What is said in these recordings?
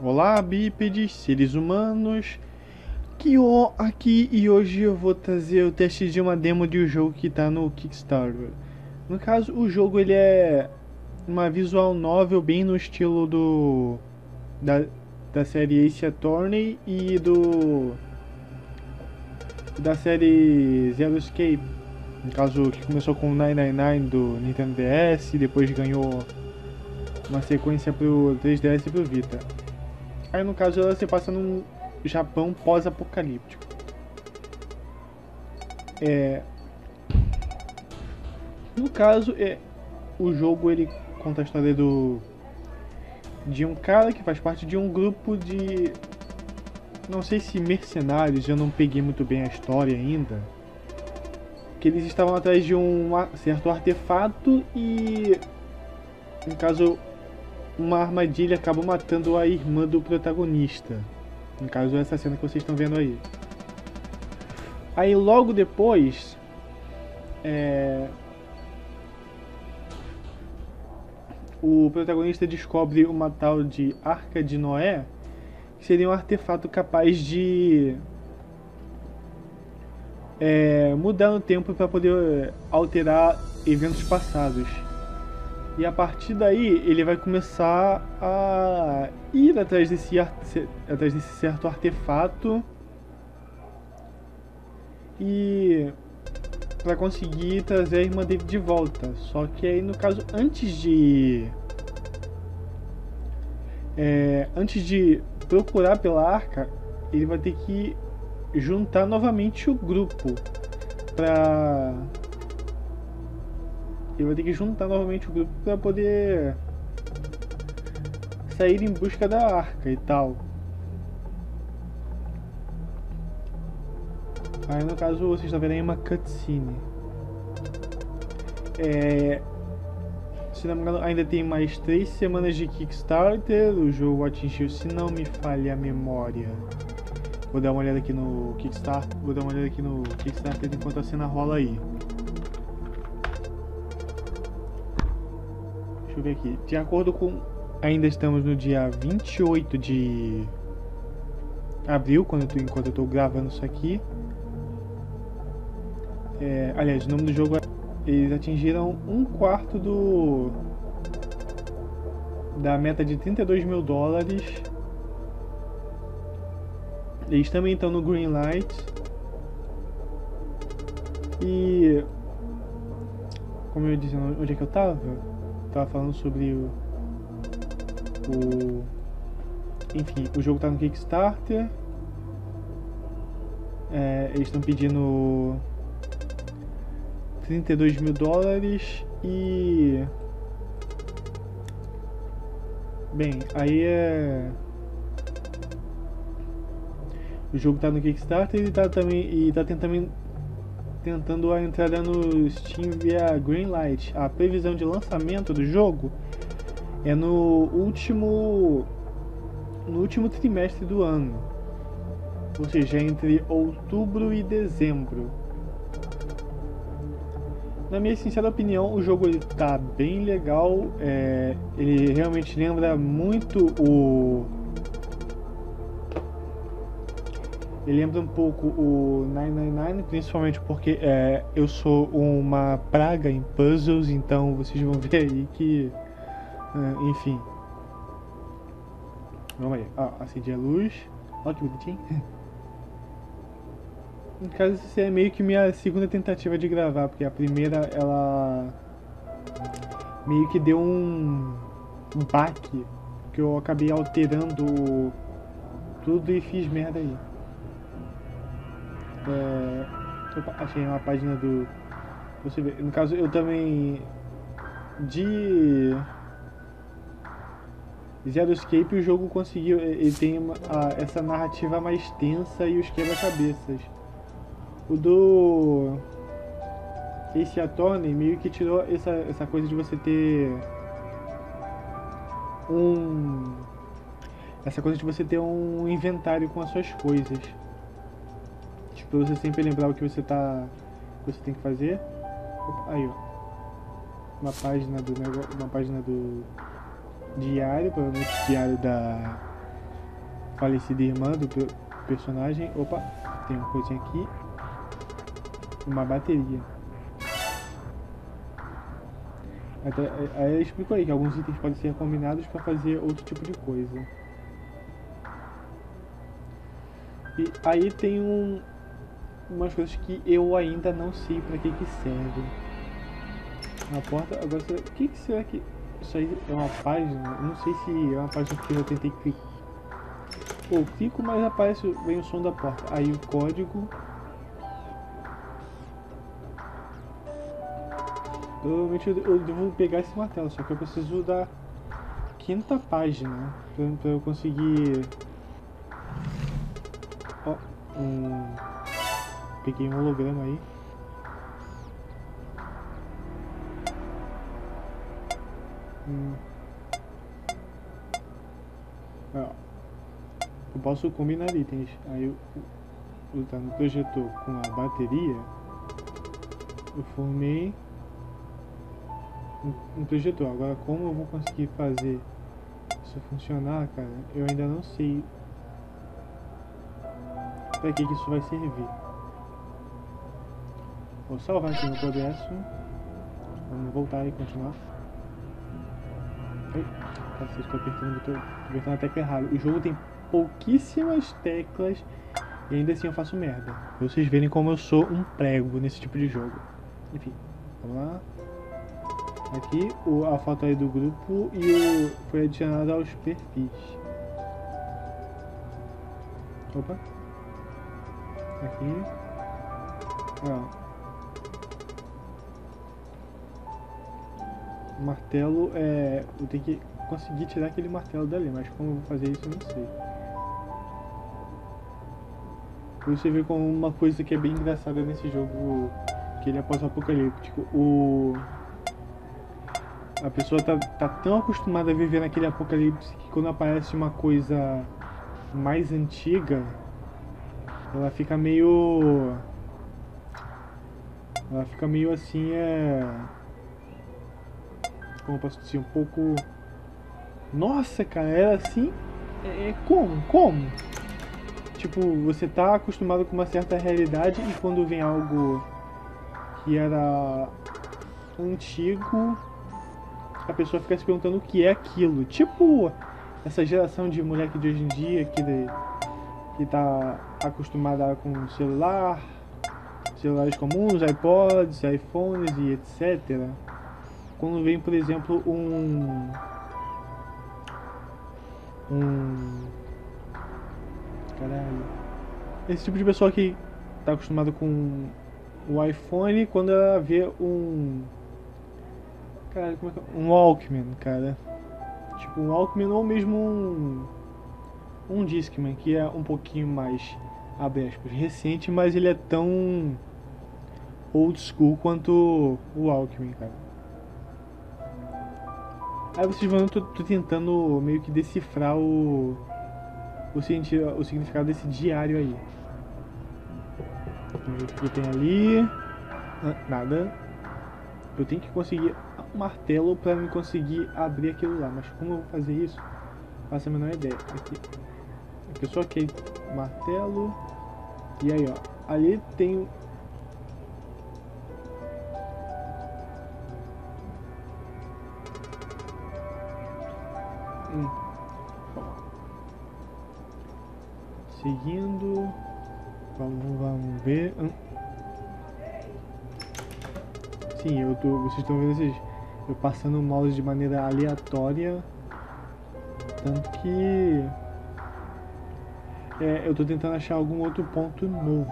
Olá, bípedes, seres humanos. Kyo aqui e hoje eu vou trazer o teste de uma demo de um jogo que está no Kickstarter. No caso, o jogo ele é uma visual novel bem no estilo do da, da série Ace Attorney e do da série Zero Escape. No caso, que começou com 999 do Nintendo DS depois ganhou uma sequência pro 3DS e pro Vita. Aí no caso ela se passa num Japão pós-apocalíptico. É... No caso, é... o jogo ele conta a história do de um cara que faz parte de um grupo de não sei se mercenários, eu não peguei muito bem a história ainda. Que eles estavam atrás de um certo artefato e no caso uma armadilha acabou matando a irmã do protagonista. No caso, essa cena que vocês estão vendo aí. Aí logo depois. É... O protagonista descobre uma tal de Arca de Noé, que seria um artefato capaz de é, mudar no tempo para poder alterar eventos passados. E a partir daí ele vai começar a ir atrás desse, atrás desse certo artefato e para conseguir trazer a irmã dele de volta. Só que aí no caso antes de é, antes de procurar pela arca, ele vai ter que juntar novamente o grupo para ele vai ter que juntar novamente o grupo para poder sair em busca da arca e tal. Aí no caso vocês estão vendo aí uma cutscene. É, se não me engano, ainda tem mais três semanas de Kickstarter. O jogo atingiu, se não me falha a memória. Vou dar uma olhada aqui no Kickstarter. Vou dar uma olhada aqui no Kickstarter enquanto a cena rola aí. Eu ver aqui. De acordo com. Ainda estamos no dia 28 de abril, quando eu tô, enquanto eu estou gravando isso aqui. É, aliás, o nome do jogo é, Eles atingiram um quarto do. Da meta de 32 mil dólares. Eles também estão no Green Light. E. Como eu disse, onde é que eu tava? Tava falando sobre o, o enfim, o jogo tá no Kickstarter. É, eles estão pedindo 32 mil dólares e bem, aí é o jogo tá no Kickstarter e tá também e tá tentando tentando a entrada no Steam via Greenlight. A previsão de lançamento do jogo é no último no último trimestre do ano, ou seja, entre outubro e dezembro. Na minha sincera opinião, o jogo ele tá bem legal. É, ele realmente lembra muito o Ele lembra um pouco o 999, principalmente porque é, eu sou uma praga em puzzles, então vocês vão ver aí que. Uh, enfim. Vamos aí. Ah, acendi a luz. Olha que bonitinho. No caso, isso é meio que minha segunda tentativa de gravar, porque a primeira ela meio que deu um, um baque, que eu acabei alterando tudo e fiz merda aí. É, opa, achei uma página do. Você vê. No caso, eu também. De. Zero Escape, o jogo conseguiu. Ele tem uma, a, essa narrativa mais tensa e os quebra-cabeças. O do. Esse Attorney meio que tirou essa, essa coisa de você ter. Um. Essa coisa de você ter um inventário com as suas coisas para você sempre lembrar o que você tá que você tem que fazer. Aí, ó. Uma página do negócio, uma página do diário, provavelmente diário da falecida irmã do personagem. Opa, tem uma coisinha aqui. Uma bateria. Até, aí eu explico aí que alguns itens podem ser combinados para fazer outro tipo de coisa. E aí tem um, umas coisas que eu ainda não sei para que que serve. Na porta, agora o que, que será que isso aí é uma página? Não sei se é uma página que eu tentei clicar. Pô, clico, mas aparece, vem o som da porta. Aí o código. Provavelmente eu, eu devo pegar esse martelo, só que eu preciso da quinta página pra, pra eu conseguir. Peguei um holograma aí. Hum. Eu posso combinar itens. Aí eu tá no projetor com a bateria. Eu formei um, um projetor. Agora como eu vou conseguir fazer isso funcionar, cara, eu ainda não sei para que, que isso vai servir. Vou salvar aqui no progresso. Vamos voltar e continuar. Oi, Nossa, estou apertando, estou apertando a tecla errada. O jogo tem pouquíssimas teclas e ainda assim eu faço merda. Pra vocês verem como eu sou um prego nesse tipo de jogo. Enfim, vamos lá. Aqui o, a foto aí do grupo e o foi adicionado aos perfis. Opa. Aqui. Ó. O martelo é. Eu tenho que conseguir tirar aquele martelo dali, mas como eu vou fazer isso eu não sei. Você vê como uma coisa que é bem engraçada nesse jogo que ele é pós-apocalíptico. O. A pessoa tá, tá tão acostumada a viver naquele apocalipse que quando aparece uma coisa mais antiga, ela fica meio. Ela fica meio assim, é. Como posso dizer? Um pouco. Nossa, cara, era assim. É, é, como? Como? Tipo, você tá acostumado com uma certa realidade e quando vem algo que era antigo, a pessoa fica se perguntando o que é aquilo. Tipo, essa geração de moleque de hoje em dia que, que tá acostumada com celular, celulares comuns, iPods, iPhones e etc. Quando vem, por exemplo, um um caralho esse tipo de pessoa que está acostumada com o iPhone quando ela vê um caralho, como é que é? um Walkman, cara. Tipo um Walkman ou mesmo um um Discman que é um pouquinho mais abre aspas, recente, mas ele é tão old school quanto o Alckmin, cara. Aí vocês vão, eu tô, tô, tentando meio que decifrar o, o, o significado desse diário aí. O que tem ali? Ah, nada. Eu tenho que conseguir um martelo para me conseguir abrir aquilo lá. Mas como eu vou fazer isso? Faço a menor ideia. Aqui. Aqui só aquele martelo. E aí, ó. Ali tem Seguindo. Vamos, vamos ver. Hum. Sim, eu tô. Vocês estão vendo esses. Eu passando o mouse de maneira aleatória. Tanto que. É, eu tô tentando achar algum outro ponto novo.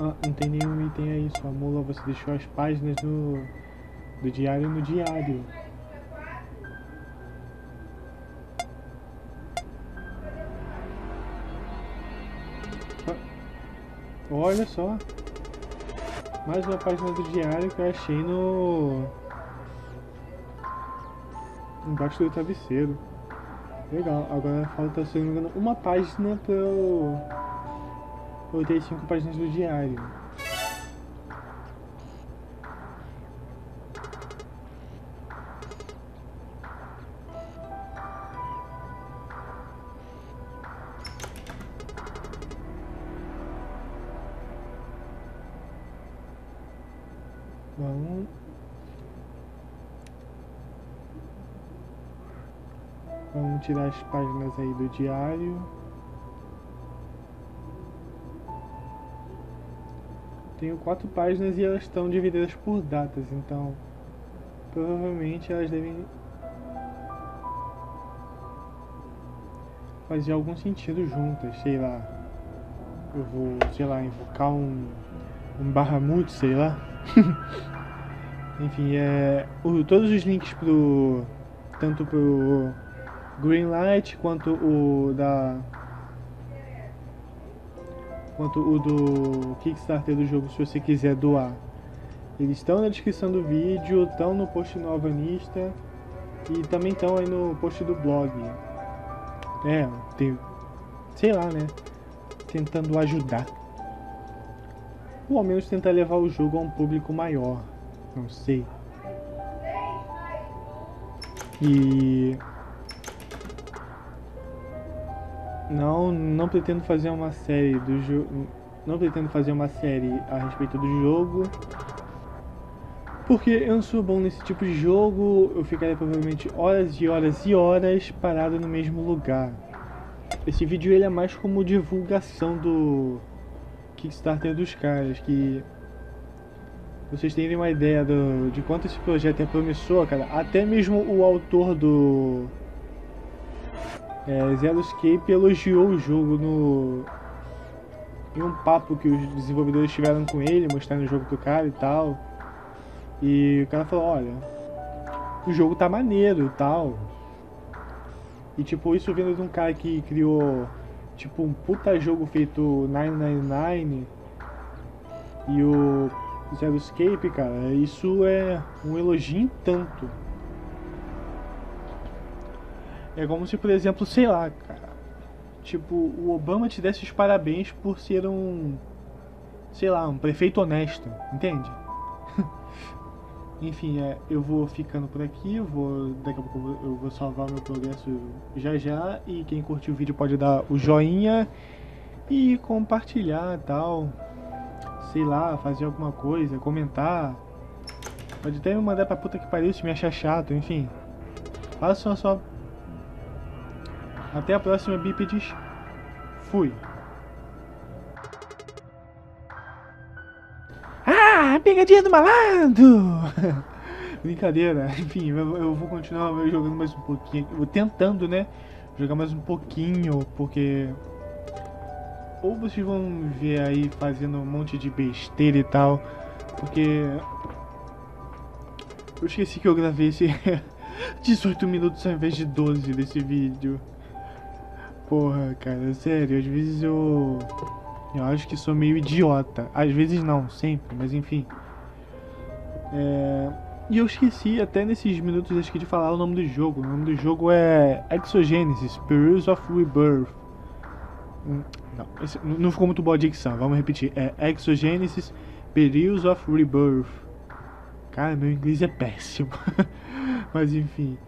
Ah, não tem nenhum item aí, sua mula, você deixou as páginas do, do diário no diário. Ah, olha só. Mais uma página do diário que eu achei no... Embaixo do travesseiro. Legal, agora falta, se não me engano, uma página pra eu eu tenho cinco páginas do diário. Vamos. Vamos tirar as páginas aí do diário. Tenho quatro páginas e elas estão divididas por datas, então provavelmente elas devem fazer algum sentido juntas, sei lá. Eu vou, sei lá, invocar um, um Bahamut, sei lá. Enfim, é, o, todos os links pro tanto pro Greenlight quanto o da quanto o do Kickstarter do jogo se você quiser doar. Eles estão na descrição do vídeo, estão no post no Alvanista e também estão aí no post do blog. É, tem, sei lá, né? Tentando ajudar. Ou ao menos tentar levar o jogo a um público maior. Não sei. E não não pretendo fazer uma série do jogo não pretendo fazer uma série a respeito do jogo porque eu não sou bom nesse tipo de jogo eu ficaria provavelmente horas e horas e horas parado no mesmo lugar esse vídeo ele é mais como divulgação do Kickstarter dos caras que vocês terem uma ideia do, de quanto esse projeto é promissor, cara. Até mesmo o autor do é, Zero Escape elogiou o jogo no em um papo que os desenvolvedores tiveram com ele, mostrando o jogo pro cara e tal. E o cara falou, olha, o jogo tá maneiro e tal. E tipo, isso vindo de um cara que criou tipo um puta jogo feito 999 e o Zero Escape, cara, isso é um elogio em tanto. É como se, por exemplo, sei lá, cara. Tipo, o Obama te desse os parabéns por ser um. Sei lá, um prefeito honesto, entende? Enfim, é, eu vou ficando por aqui, eu vou, daqui a pouco eu vou salvar meu progresso já já. E quem curtiu o vídeo pode dar o joinha e compartilhar tal. Sei lá, fazer alguma coisa, comentar. Pode até me mandar pra puta que pariu se me achar chato, enfim. Façam a sua até a próxima, bípedes. Fui. Pegadinha do malandro! Brincadeira, enfim, eu, vou continuar jogando mais um pouquinho, vou tentando, né, jogar mais um pouquinho, porque ou vocês vão ver aí fazendo um monte de besteira e tal, porque eu esqueci que eu gravei esse 18 minutos ao invés de 12 desse vídeo. Porra, cara, sério, às vezes eu. Eu acho que sou meio idiota. Às vezes não, sempre, mas enfim. É... E eu esqueci até nesses minutos que de falar o nome do jogo. O nome do jogo é Exogenesis, Perils of Rebirth. Hum, não, não ficou muito boa a dicção, vamos repetir. É Exogenesis, Perils of Rebirth. Cara, meu inglês é péssimo. mas enfim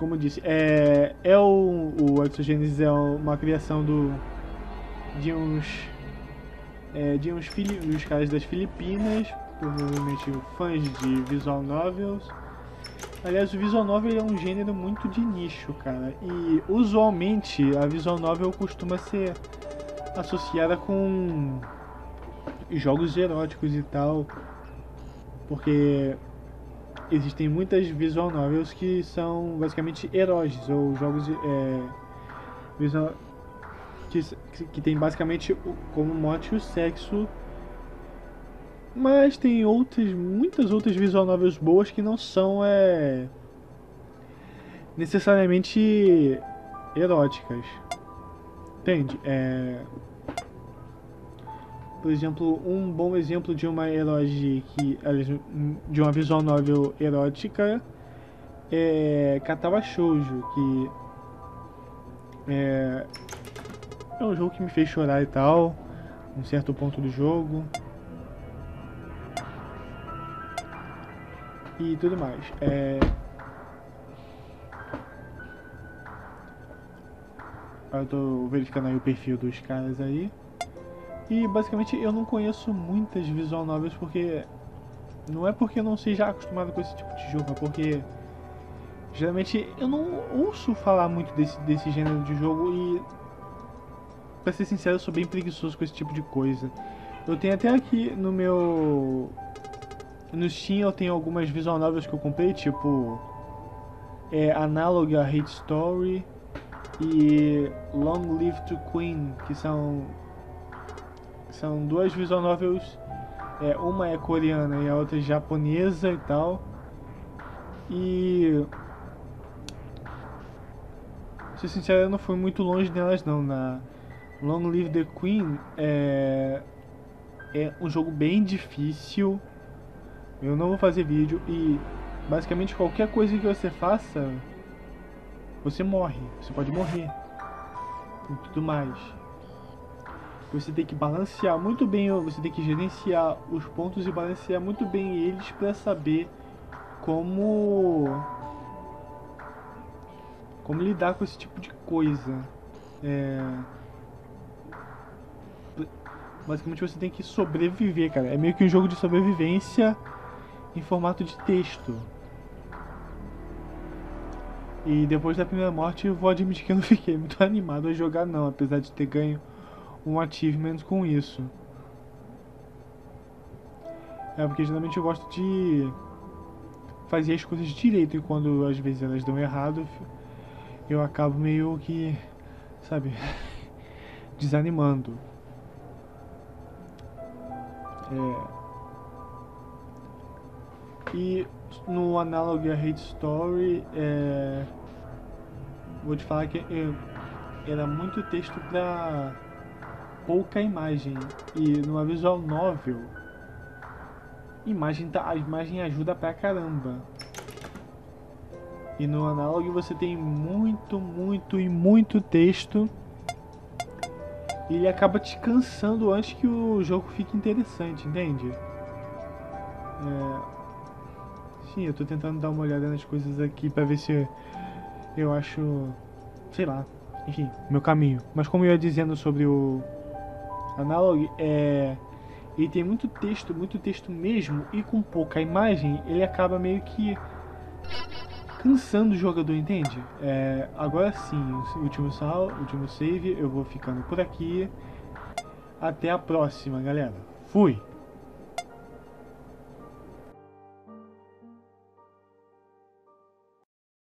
como eu disse, é, é o, o Exogenesis é uma criação do de uns é, de uns, caras das Filipinas, provavelmente fãs de visual novels. Aliás, o visual novel é um gênero muito de nicho, cara. E usualmente a visual novel costuma ser associada com jogos eróticos e tal, porque existem muitas visual novels que são basicamente heróis ou jogos é, visual, que, que tem basicamente como mote o sexo. Mas tem outras muitas outras visual novels boas que não são é, necessariamente eróticas. Entende? É, por exemplo, um bom exemplo de uma eroge que de uma visual novel erótica é Katawa Shoujo, que é, é um jogo que me fez chorar e tal, um certo ponto do jogo. E tudo mais. É... Eu tô verificando aí o perfil dos caras aí. E basicamente eu não conheço muitas visual novels porque Não é porque eu não seja acostumado com esse tipo de jogo, é porque geralmente eu não ouço falar muito desse, desse gênero de jogo e pra ser sincero, eu sou bem preguiçoso com esse tipo de coisa. Eu tenho até aqui no meu. No Steam eu tenho algumas visual novels que eu comprei, tipo. É, Analog a Hate Story e Long Live to Queen, que são. São duas visual novels. É, uma é coreana e a outra é japonesa e tal. E. Ser sincero, eu não fui muito longe delas não. Na Long Live the Queen é é um jogo bem difícil. Eu não vou fazer vídeo e basicamente qualquer coisa que você faça, você morre. Você pode morrer. E tudo mais. Você tem que balancear muito bem, você tem que gerenciar os pontos e balancear muito bem eles para saber como como lidar com esse tipo de coisa. É Basicamente você tem que sobreviver, cara. É meio que um jogo de sobrevivência em formato de texto. E depois da primeira morte, eu vou admitir que eu não fiquei muito animado a jogar não, apesar de ter ganho um achievement com isso. É porque geralmente eu gosto de fazer as coisas direito e quando às vezes elas dão errado, eu acabo meio que, sabe, desanimando. É. E no Analog a Hate Story, é, vou te falar que eu, era muito texto pra pouca imagem. E numa visual novel, imagem tá, a imagem ajuda pra caramba. E no Analog você tem muito, muito e muito texto ele acaba te cansando antes que o jogo fique interessante, entende? É... Sim, eu tô tentando dar uma olhada nas coisas aqui pra ver se eu acho. sei lá. Enfim, meu caminho. Mas como eu ia dizendo sobre o Analog, é. Ele tem muito texto, muito texto mesmo, e com pouca imagem, ele acaba meio que cansando o jogador, entende? É, agora sim, último sal, último save, eu vou ficando por aqui. Até a próxima, galera. Fui!